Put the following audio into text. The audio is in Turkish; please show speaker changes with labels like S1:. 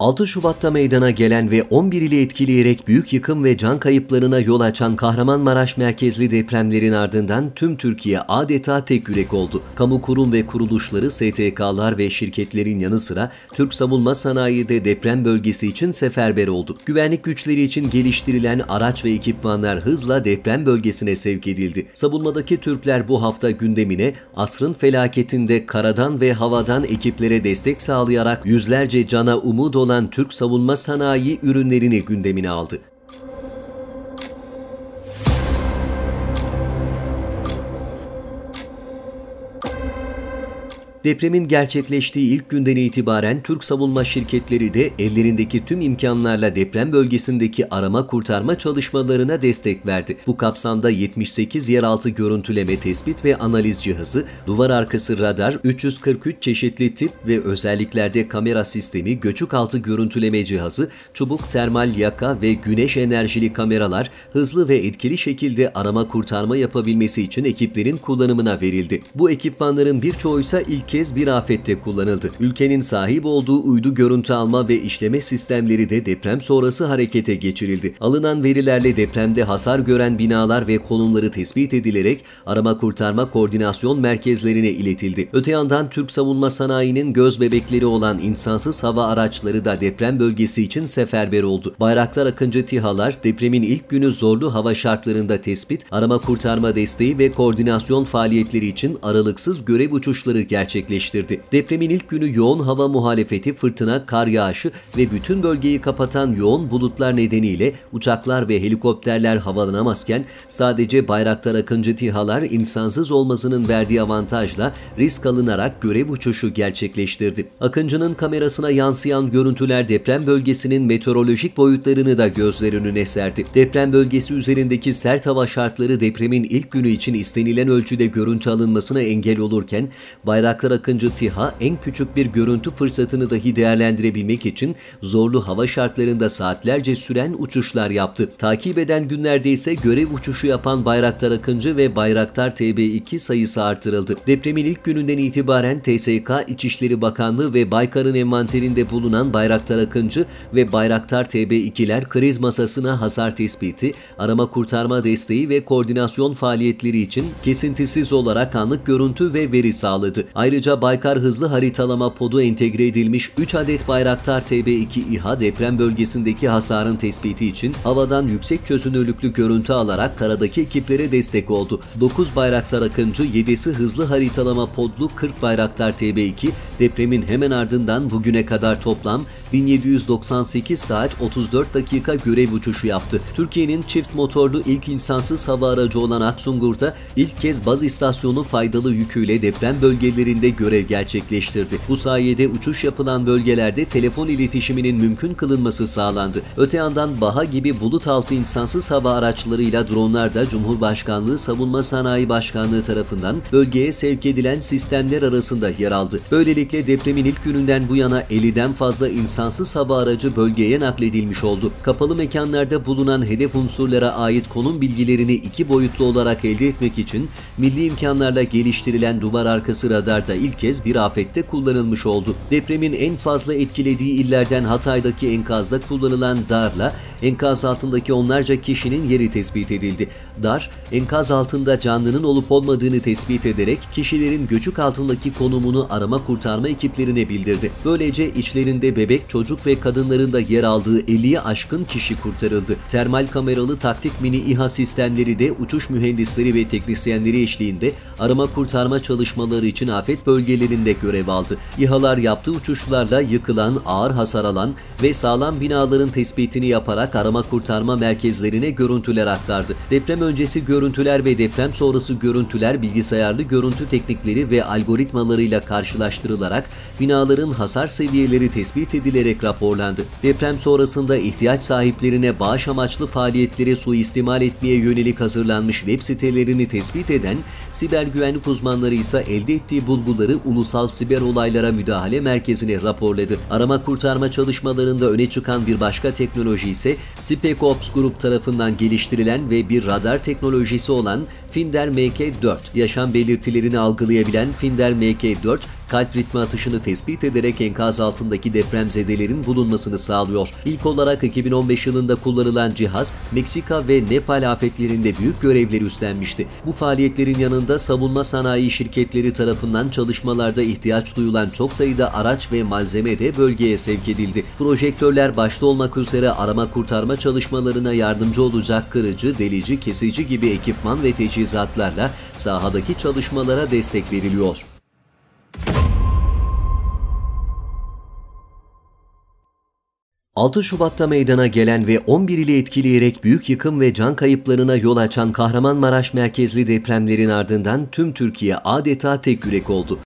S1: 6 Şubat'ta meydana gelen ve 11 ili etkileyerek büyük yıkım ve can kayıplarına yol açan Kahramanmaraş merkezli depremlerin ardından tüm Türkiye adeta tek yürek oldu. Kamu kurum ve kuruluşları, STK'lar ve şirketlerin yanı sıra Türk savunma sanayi de deprem bölgesi için seferber oldu. Güvenlik güçleri için geliştirilen araç ve ekipmanlar hızla deprem bölgesine sevk edildi. Savunmadaki Türkler bu hafta gündemine asrın felaketinde karadan ve havadan ekiplere destek sağlayarak yüzlerce cana umut olan olan Türk savunma sanayi ürünlerini gündemine aldı. Depremin gerçekleştiği ilk günden itibaren Türk savunma şirketleri de ellerindeki tüm imkanlarla deprem bölgesindeki arama kurtarma çalışmalarına destek verdi. Bu kapsamda 78 yeraltı görüntüleme tespit ve analiz cihazı, duvar arkası radar, 343 çeşitli tip ve özelliklerde kamera sistemi, göçük altı görüntüleme cihazı, çubuk termal yaka ve güneş enerjili kameralar hızlı ve etkili şekilde arama kurtarma yapabilmesi için ekiplerin kullanımına verildi. Bu ekipmanların birçoğu ise ilk kez bir afette kullanıldı. Ülkenin sahip olduğu uydu görüntü alma ve işleme sistemleri de deprem sonrası harekete geçirildi. Alınan verilerle depremde hasar gören binalar ve konumları tespit edilerek arama kurtarma koordinasyon merkezlerine iletildi. Öte yandan Türk savunma sanayinin göz bebekleri olan insansız hava araçları da deprem bölgesi için seferber oldu. Bayraklar Akıncı TİHA'lar depremin ilk günü zorlu hava şartlarında tespit, arama kurtarma desteği ve koordinasyon faaliyetleri için aralıksız görev uçuşları gerçekleştirdi gerçekleştirdi. Depremin ilk günü yoğun hava muhalefeti, fırtına, kar yağışı ve bütün bölgeyi kapatan yoğun bulutlar nedeniyle uçaklar ve helikopterler havalanamazken sadece Bayraktar Akıncı TİHA'lar insansız olmasının verdiği avantajla risk alınarak görev uçuşu gerçekleştirdi. Akıncı'nın kamerasına yansıyan görüntüler deprem bölgesinin meteorolojik boyutlarını da gözler önüne serdi. Deprem bölgesi üzerindeki sert hava şartları depremin ilk günü için istenilen ölçüde görüntü alınmasına engel olurken Bayraktar Akıncı TİHA en küçük bir görüntü fırsatını dahi değerlendirebilmek için zorlu hava şartlarında saatlerce süren uçuşlar yaptı. Takip eden günlerde ise görev uçuşu yapan Bayraktar Akıncı ve Bayraktar TB2 sayısı artırıldı. Depremin ilk gününden itibaren TSK, İçişleri Bakanlığı ve Baykar'ın envanterinde bulunan Bayraktar Akıncı ve Bayraktar TB2'ler kriz masasına hasar tespiti, arama kurtarma desteği ve koordinasyon faaliyetleri için kesintisiz olarak anlık görüntü ve veri sağladı. Ayrıca Ayrıca Baykar hızlı haritalama podu entegre edilmiş 3 adet Bayraktar TB2 İHA deprem bölgesindeki hasarın tespiti için havadan yüksek çözünürlüklü görüntü alarak karadaki ekiplere destek oldu. 9 Bayraktar Akıncı, 7'si hızlı haritalama podlu 40 Bayraktar TB2 depremin hemen ardından bugüne kadar toplam 1798 saat 34 dakika görev uçuşu yaptı. Türkiye'nin çift motorlu ilk insansız hava aracı olan Aksungur'da ilk kez baz istasyonu faydalı yüküyle deprem bölgelerinde görev gerçekleştirdi. Bu sayede uçuş yapılan bölgelerde telefon iletişiminin mümkün kılınması sağlandı. Öte yandan BAHA gibi bulut altı insansız hava araçlarıyla dronlar da Cumhurbaşkanlığı Savunma Sanayi Başkanlığı tarafından bölgeye sevk edilen sistemler arasında yer aldı. Böylelikle depremin ilk gününden bu yana 50'den fazla insansız hava aracı bölgeye nakledilmiş oldu. Kapalı mekanlarda bulunan hedef unsurlara ait konum bilgilerini iki boyutlu olarak elde etmek için milli imkanlarla geliştirilen duvar arkası radarda ilk ilk kez bir afette kullanılmış oldu. Depremin en fazla etkilediği illerden Hatay'daki enkazda kullanılan darla enkaz altındaki onlarca kişinin yeri tespit edildi. Dar, enkaz altında canlının olup olmadığını tespit ederek kişilerin göçük altındaki konumunu arama kurtarma ekiplerine bildirdi. Böylece içlerinde bebek, çocuk ve kadınların da yer aldığı 50'ye aşkın kişi kurtarıldı. Termal kameralı taktik mini İHA sistemleri de uçuş mühendisleri ve teknisyenleri eşliğinde arama kurtarma çalışmaları için afet bölgelerinde görev aldı. İHA'lar yaptığı uçuşlarla yıkılan, ağır hasar alan ve sağlam binaların tespitini yaparak arama kurtarma merkezlerine görüntüler aktardı. Deprem öncesi görüntüler ve deprem sonrası görüntüler bilgisayarlı görüntü teknikleri ve algoritmalarıyla karşılaştırılarak binaların hasar seviyeleri tespit edilerek raporlandı. Deprem sonrasında ihtiyaç sahiplerine bağış amaçlı faaliyetleri suistimal etmeye yönelik hazırlanmış web sitelerini tespit eden siber güvenlik uzmanları ise elde ettiği bulguları Ulusal Siber Olaylara Müdahale Merkezi'ne raporladı. Arama kurtarma çalışmalarında öne çıkan bir başka teknoloji ise SpecOps Grup tarafından geliştirilen ve bir radar teknolojisi olan Finder MK4, yaşam belirtilerini algılayabilen Finder MK4, kalp ritmi atışını tespit ederek enkaz altındaki depremzedelerin bulunmasını sağlıyor. İlk olarak 2015 yılında kullanılan cihaz, Meksika ve Nepal afetlerinde büyük görevleri üstlenmişti. Bu faaliyetlerin yanında savunma sanayi şirketleri tarafından çalışmalarda ihtiyaç duyulan çok sayıda araç ve malzeme de bölgeye sevk edildi. Projektörler başta olmak üzere arama kurtarma çalışmalarına yardımcı olacak kırıcı, delici, kesici gibi ekipman ve teçhizatlarla sahadaki çalışmalara destek veriliyor. 6 Şubat'ta meydana gelen ve 11 ili etkileyerek büyük yıkım ve can kayıplarına yol açan Kahramanmaraş merkezli depremlerin ardından tüm Türkiye adeta tek yürek oldu.